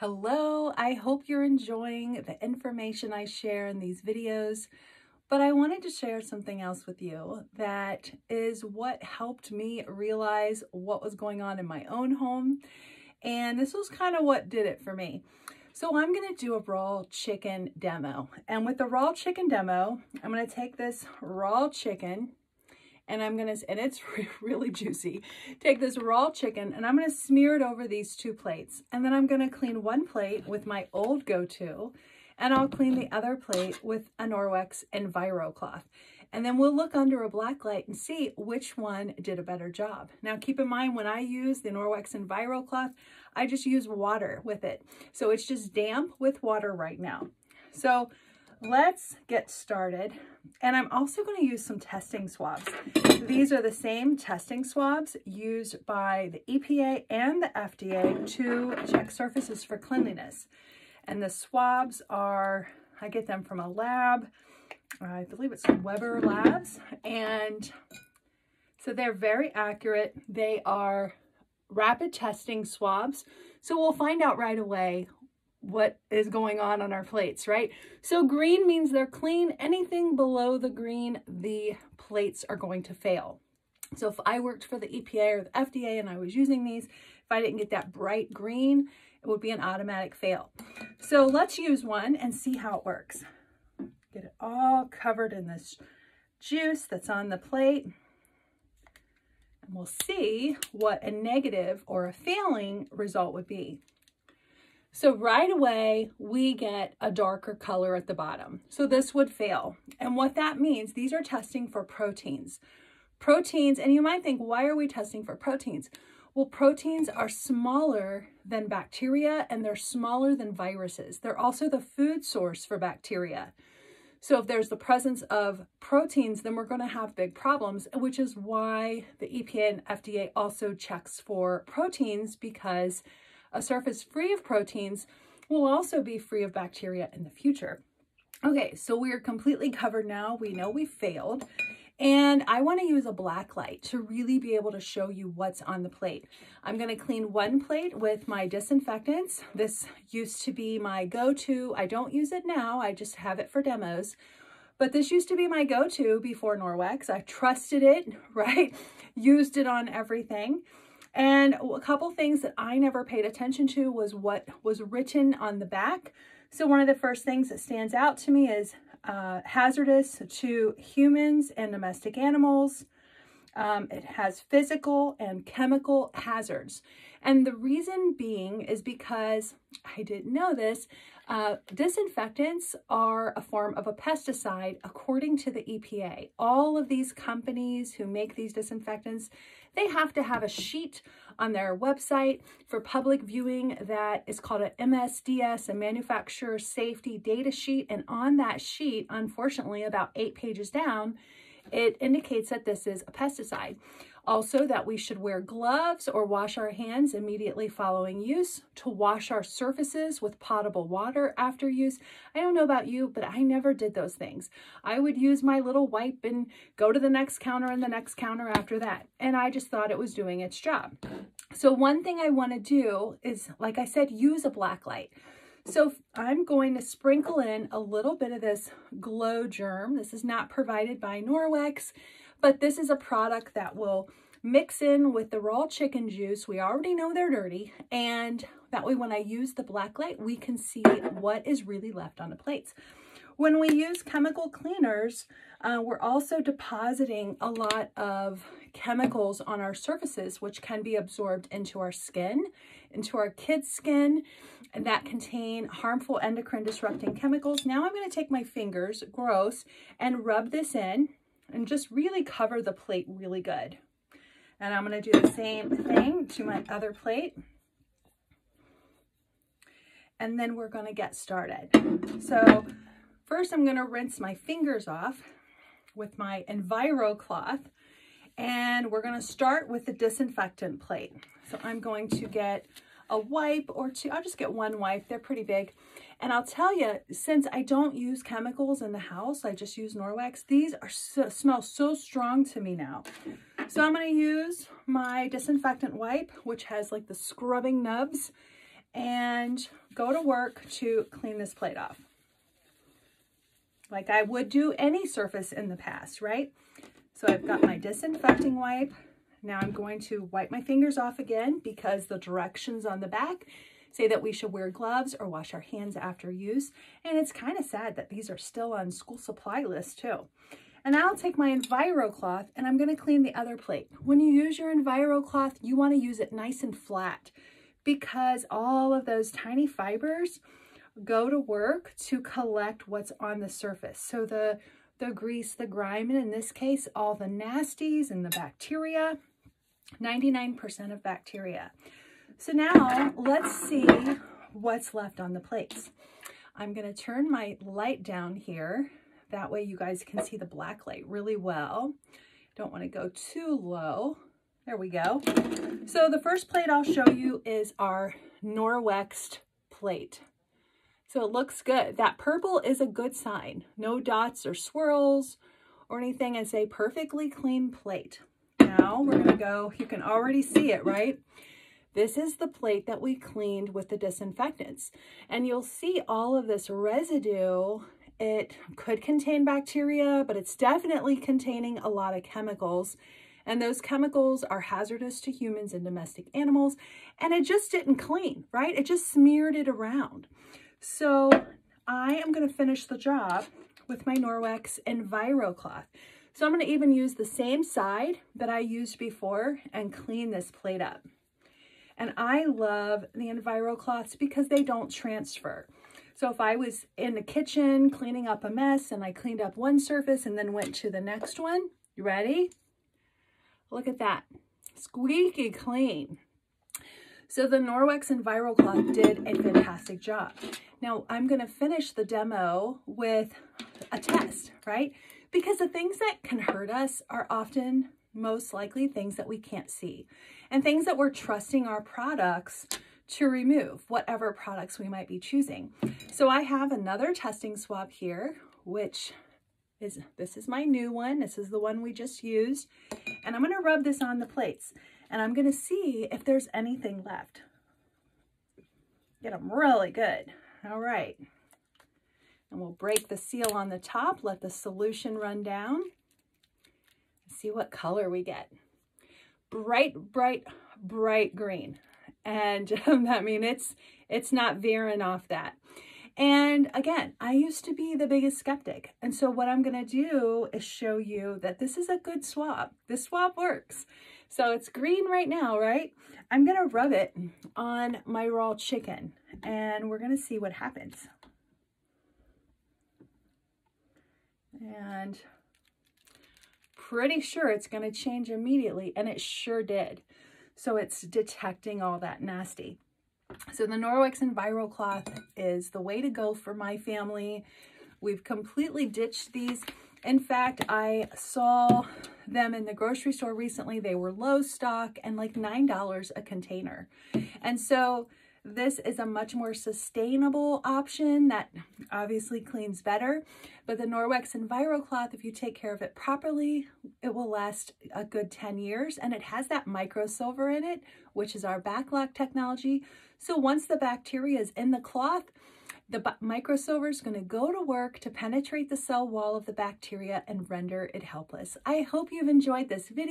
Hello, I hope you're enjoying the information I share in these videos, but I wanted to share something else with you that is what helped me realize what was going on in my own home. And this was kind of what did it for me. So I'm to do a raw chicken demo. And with the raw chicken demo, I'm to take this raw chicken and I'm gonna, and it's really juicy. Take this raw chicken and I'm gonna smear it over these two plates. And then I'm gonna clean one plate with my old go-to and I'll clean the other plate with a Norwex Enviro cloth. And then we'll look under a black light and see which one did a better job. Now keep in mind when I use the Norwex Enviro cloth, I just use water with it. So it's just damp with water right now. So let's get started. And I'm also going to use some testing swabs. These are the same testing swabs used by the EPA and the FDA to check surfaces for cleanliness. And the swabs are, I get them from a lab. I believe it's Weber Labs. And so they're very accurate. They are rapid testing swabs. So we'll find out right away what is going on on our plates, right? So green means they're clean. Anything below the green, the plates are going to fail. So if I worked for the EPA or the FDA and I was using these, if I didn't get that bright green, it would be an automatic fail. So let's use one and see how it works. Get it all covered in this juice that's on the plate. And we'll see what a negative or a failing result would be. So right away, we get a darker color at the bottom. So this would fail. And what that means, these are testing for proteins. Proteins, and you might think, why are we testing for proteins? Well, proteins are smaller than bacteria and they're smaller than viruses. They're also the food source for bacteria. So if there's the presence of proteins, then we're going to have big problems, which is why the EPA and FDA also checks for proteins because a surface free of proteins will also be free of bacteria in the future. Okay, so we're completely covered now. We know we failed. And I want to use a black light to really be able to show you what's on the plate. I'm going to clean one plate with my disinfectants. This used to be my go-to. I don't use it now. I just have it for demos. But this used to be my go-to before Norwex. I trusted it, right? Used it on everything. And a couple things that I never paid attention to was what was written on the back. So one of the first things that stands out to me is uh, hazardous to humans and domestic animals. Um, it has physical and chemical hazards. And the reason being is because, I didn't know this, uh, disinfectants are a form of a pesticide according to the EPA. All of these companies who make these disinfectants, they have to have a sheet on their website for public viewing that is called an MSDS, a manufacturer safety data sheet. And on that sheet, unfortunately, about eight pages down, it indicates that this is a pesticide. Also that we should wear gloves or wash our hands immediately following use, to wash our surfaces with potable water after use. I don't know about you, but I never did those things. I would use my little wipe and go to the next counter and the next counter after that. And I just thought it was doing its job. So one thing I want to do is, like I said, use a black light. So I'm going to sprinkle in a little bit of this Glo Germ. This is not provided by Norwex, but this is a product that will mix in with the raw chicken juice. We already know they're dirty. And that way when I use the black light, we can see what is really left on the plates. When we use chemical cleaners, uh, we're also depositing a lot of chemicals on our surfaces, which can be absorbed into our skin, into our kids' skin, and that contain harmful endocrine disrupting chemicals. Now I'm going to take my fingers, gross, and rub this in and just really cover the plate really good. And I'm going to do the same thing to my other plate. And then we're going to get started. So first I'm going to rinse my fingers off with my Enviro cloth. And we're to start with the disinfectant plate. So I'm going to get a wipe or two. I'll just get one wipe. They're pretty big. And I'll tell you, since I don't use chemicals in the house, I just use Norwex, these are so, smell so strong to me now. So I'm going to use my disinfectant wipe, which has like the scrubbing nubs. and go to work to clean this plate off. Like I would do any surface in the past, right? So I've got my disinfecting wipe. Now I'm going to wipe my fingers off again because the directions on the back say that we should wear gloves or wash our hands after use. And it's kind of sad that these are still on school supply list too. And I'll take my Enviro cloth and I'm gonna clean the other plate. When you use your Enviro cloth, you wanna use it nice and flat because all of those tiny fibers go to work to collect what's on the surface. So the, the grease, the grime, and in this case, all the nasties and the bacteria, 99% of bacteria. So now let's see what's left on the plates. I'm gonna turn my light down here. That way you guys can see the black light really well. Don't wanna go too low. There we go. So the first plate I'll show you is our Norwex plate. So it looks good. That purple is a good sign. No dots or swirls or anything. It's a perfectly clean plate. Now we're gonna go, you can already see it, right? This is the plate that we cleaned with the disinfectants. And you'll see all of this residue. It could contain bacteria, but it's definitely containing a lot of chemicals. And those chemicals are hazardous to humans and domestic animals. And it just didn't clean, right? It just smeared it around. So I am gonna finish the job with my Norwex Enviro cloth. So I'm gonna even use the same side that I used before and clean this plate up. And I love the Enviro cloths because they don't transfer. So if I was in the kitchen cleaning up a mess and I cleaned up one surface and then went to the next one, you ready? Look at that, squeaky clean. So the Norwex Enviro cloth did a fantastic job. Now I'm gonna finish the demo with a test, right? Because the things that can hurt us are often most likely things that we can't see and things that we're trusting our products to remove, whatever products we might be choosing. So I have another testing swab here, which is, this is my new one. This is the one we just used. And I'm gonna rub this on the plates and I'm gonna see if there's anything left. Get them really good. All right. And we'll break the seal on the top, let the solution run down see what color we get. Bright, bright, bright green. And um, I mean, it's, it's not veering off that. And again, I used to be the biggest skeptic. And so what I'm to do is show you that this is a good swab. This swab works. So it's green right now, right? I'm to rub it on my raw chicken and we're to see what happens. And pretty sure it's to change immediately, and it sure did. So it's detecting all that nasty. So the Norwex Enviro cloth is the way to go for my family. We've completely ditched these. In fact, I saw them in the grocery store recently. They were low stock and like $9 a container. And so this is a much more sustainable option that obviously cleans better, but the Norwex EnviroCloth, if you take care of it properly, it will last a good 10 years and it has that micro silver in it, which is our BacLock technology. So once the bacteria is in the cloth, the microsilver is going to go to work to penetrate the cell wall of the bacteria and render it helpless. I hope you've enjoyed this video.